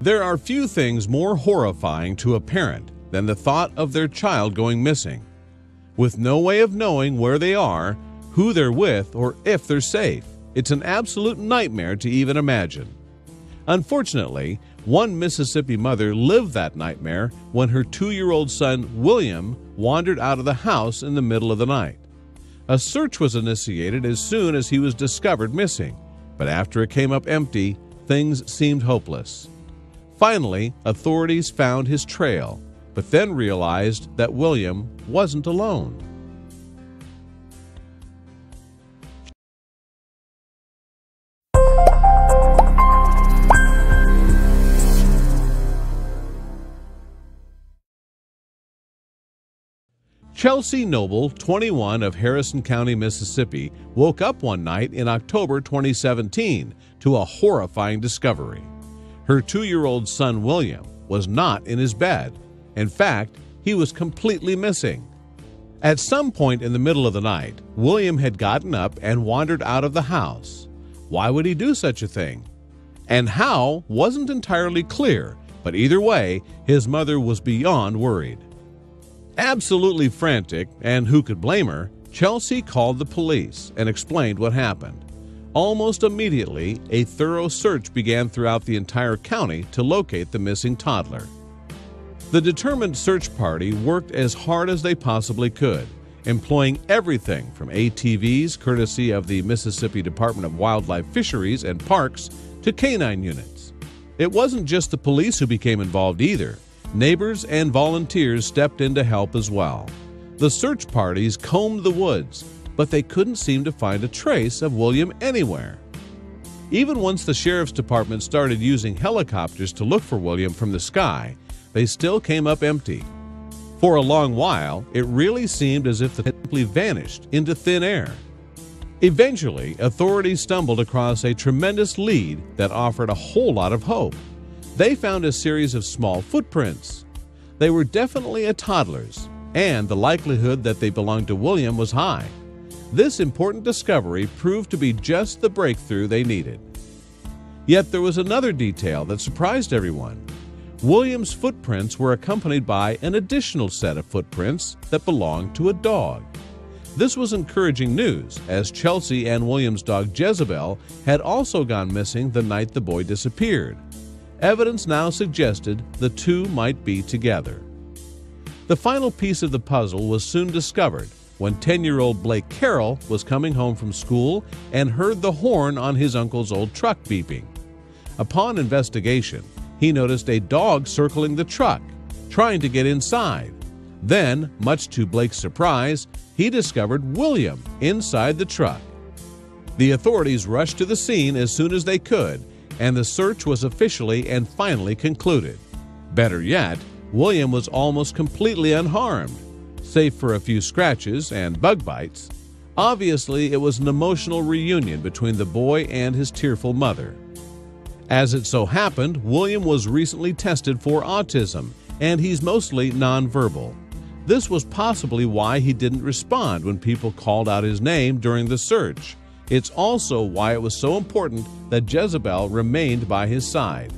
There are few things more horrifying to a parent than the thought of their child going missing. With no way of knowing where they are, who they're with, or if they're safe, it's an absolute nightmare to even imagine. Unfortunately, one Mississippi mother lived that nightmare when her two year old son, William, wandered out of the house in the middle of the night. A search was initiated as soon as he was discovered missing, but after it came up empty, things seemed hopeless. Finally, authorities found his trail, but then realized that William wasn't alone. Chelsea Noble, 21 of Harrison County, Mississippi, woke up one night in October 2017 to a horrifying discovery. Her two year old son, William, was not in his bed. In fact, he was completely missing. At some point in the middle of the night, William had gotten up and wandered out of the house. Why would he do such a thing? And how wasn't entirely clear, but either way, his mother was beyond worried. Absolutely frantic, and who could blame her, Chelsea called the police and explained what happened. Almost immediately, a thorough search began throughout the entire county to locate the missing toddler. The determined search party worked as hard as they possibly could, employing everything from ATVs, courtesy of the Mississippi Department of Wildlife Fisheries and Parks, to canine units. It wasn't just the police who became involved either. Neighbors and volunteers stepped in to help as well. The search parties combed the woods, but they couldn't seem to find a trace of William anywhere. Even once the sheriff's department started using helicopters to look for William from the sky, they still came up empty. For a long while, it really seemed as if they simply vanished into thin air. Eventually, authorities stumbled across a tremendous lead that offered a whole lot of hope they found a series of small footprints. They were definitely a toddler's, and the likelihood that they belonged to William was high. This important discovery proved to be just the breakthrough they needed. Yet there was another detail that surprised everyone. William's footprints were accompanied by an additional set of footprints that belonged to a dog. This was encouraging news, as Chelsea and William's dog Jezebel had also gone missing the night the boy disappeared. Evidence now suggested the two might be together. The final piece of the puzzle was soon discovered when 10 year old Blake Carroll was coming home from school and heard the horn on his uncle's old truck beeping. Upon investigation, he noticed a dog circling the truck, trying to get inside. Then, much to Blake's surprise, he discovered William inside the truck. The authorities rushed to the scene as soon as they could and the search was officially and finally concluded. Better yet, William was almost completely unharmed, save for a few scratches and bug bites. Obviously, it was an emotional reunion between the boy and his tearful mother. As it so happened, William was recently tested for autism, and he's mostly nonverbal. This was possibly why he didn't respond when people called out his name during the search. It's also why it was so important that Jezebel remained by his side.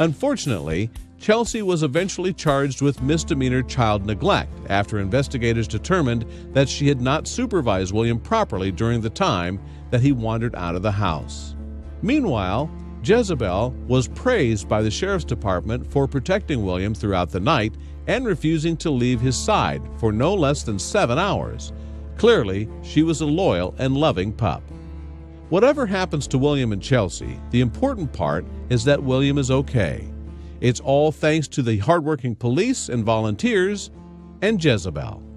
Unfortunately, Chelsea was eventually charged with misdemeanor child neglect after investigators determined that she had not supervised William properly during the time that he wandered out of the house. Meanwhile, Jezebel was praised by the sheriff's department for protecting William throughout the night and refusing to leave his side for no less than seven hours, Clearly, she was a loyal and loving pup. Whatever happens to William and Chelsea, the important part is that William is okay. It's all thanks to the hardworking police and volunteers and Jezebel.